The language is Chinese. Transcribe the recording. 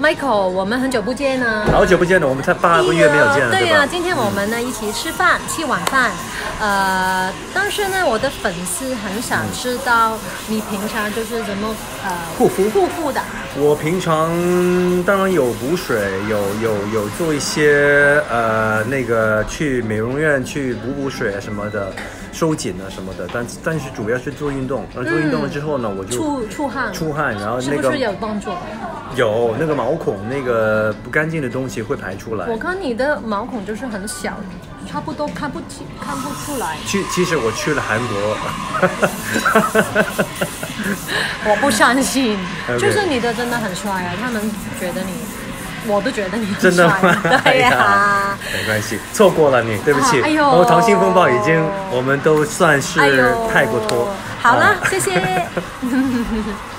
Michael，我们很久不见呢。好久不见了，我们才八个月没有见了，对呀、啊？今天我们呢一起吃饭，吃晚饭。呃，但是呢，我的粉丝很想知道你平常就是怎么呃护肤护肤的。我平常当然有补水，有有有做一些呃那个去美容院去补补水啊什么的，收紧啊什么的，但但是主要是做运动。然后做运动了之后呢，我就出出汗，出汗，然后那个是不是有帮助？有那个毛孔那个不干净的东西会排出来。我看你的毛孔就是很小，差不多看不起看不出来。去，其实我去了韩国。我不相信就是你的真的很帅啊，他们觉得你，我都觉得你很真的帅吗？对呀、哎没关系，错过了你，对不起。啊哎呦我溏心风暴已经，我们都算是太过脱。好了啊，谢谢。